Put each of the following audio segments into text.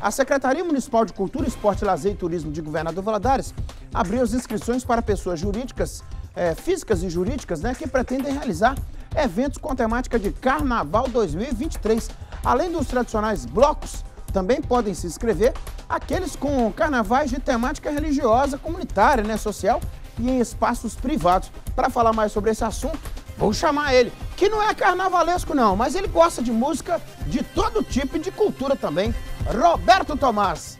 A Secretaria Municipal de Cultura, Esporte, Lazer e Turismo de Governador Valadares abriu as inscrições para pessoas jurídicas, é, físicas e jurídicas, né, que pretendem realizar eventos com temática de Carnaval 2023. Além dos tradicionais blocos, também podem se inscrever aqueles com carnavais de temática religiosa, comunitária, né, social e em espaços privados. Para falar mais sobre esse assunto, vou chamar ele, que não é carnavalesco não, mas ele gosta de música de todo tipo e de cultura também. Roberto Tomás.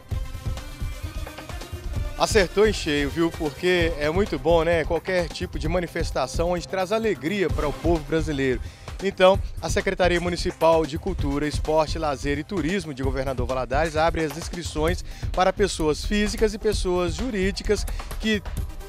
Acertou em cheio, viu? Porque é muito bom, né? Qualquer tipo de manifestação onde traz alegria para o povo brasileiro. Então, a Secretaria Municipal de Cultura, Esporte, Lazer e Turismo de Governador Valadares abre as inscrições para pessoas físicas e pessoas jurídicas que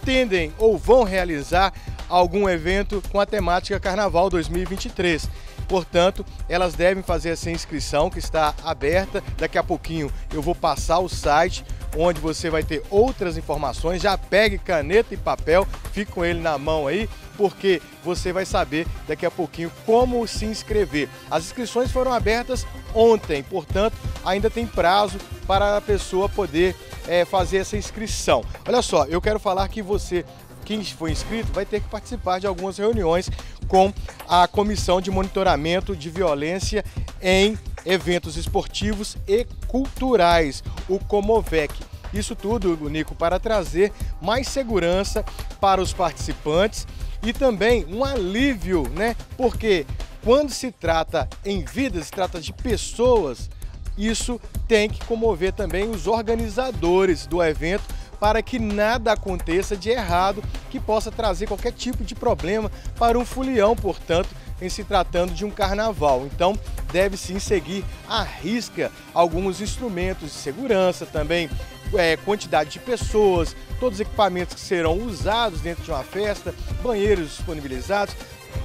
tendem ou vão realizar algum evento com a temática Carnaval 2023. Portanto, elas devem fazer essa inscrição que está aberta. Daqui a pouquinho eu vou passar o site onde você vai ter outras informações. Já pegue caneta e papel, fique com ele na mão aí, porque você vai saber daqui a pouquinho como se inscrever. As inscrições foram abertas ontem, portanto, ainda tem prazo para a pessoa poder é, fazer essa inscrição. Olha só, eu quero falar que você quem foi inscrito vai ter que participar de algumas reuniões com a Comissão de Monitoramento de Violência em Eventos Esportivos e Culturais, o Comovec. Isso tudo, Nico, para trazer mais segurança para os participantes e também um alívio, né? Porque quando se trata em vidas, se trata de pessoas, isso tem que comover também os organizadores do evento para que nada aconteça de errado que possa trazer qualquer tipo de problema para um fulião, portanto, em se tratando de um carnaval. Então, deve sim seguir à risca alguns instrumentos de segurança, também é, quantidade de pessoas, todos os equipamentos que serão usados dentro de uma festa, banheiros disponibilizados,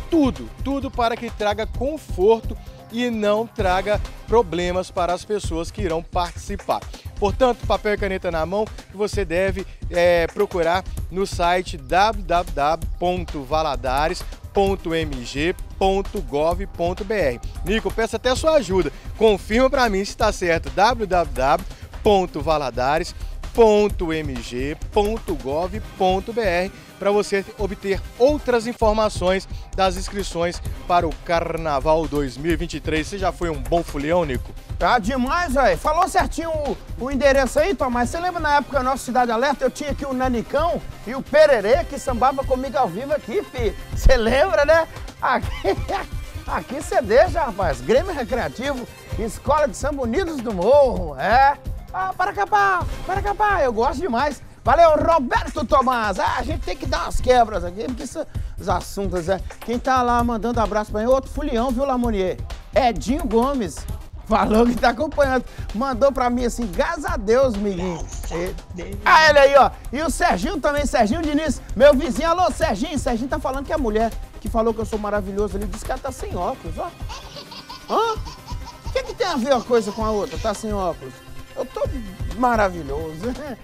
tudo, tudo para que traga conforto e não traga problemas para as pessoas que irão participar. Portanto, papel e caneta na mão você deve é, procurar no site www.valadares.mg.gov.br. Nico, peço até a sua ajuda. Confirma para mim se está certo. www.valadares.mg.gov.br para você obter outras informações das inscrições para o Carnaval 2023. Você já foi um bom fulião, Nico? Tá demais, velho. Falou certinho o, o, endereço aí, Tomás. Você lembra na época da nossa Cidade Alerta? Eu tinha aqui o Nanicão e o Pererê que sambava comigo ao vivo aqui, fi. Você lembra, né? Aqui, aqui você deixa, rapaz. Grêmio Recreativo, Escola de Samba Unidos do Morro, é. Ah, para capar, para capar. Eu gosto demais. Valeu, Roberto Tomás. Ah, a gente tem que dar umas quebras aqui, porque isso, os assuntos, é. Quem tá lá mandando abraço pra mim, outro fulião, viu, Lamonier? Edinho Gomes. Falou que tá acompanhando. Mandou pra mim assim, graças a Deus, miguinho. Ah, ele aí, ó. E o Serginho também, Serginho Diniz, meu vizinho. Alô, Serginho. Serginho tá falando que a mulher que falou que eu sou maravilhoso ali disse que ela tá sem óculos, ó. Hã? O que, que tem a ver uma coisa com a outra? Tá sem óculos? Eu tô maravilhoso.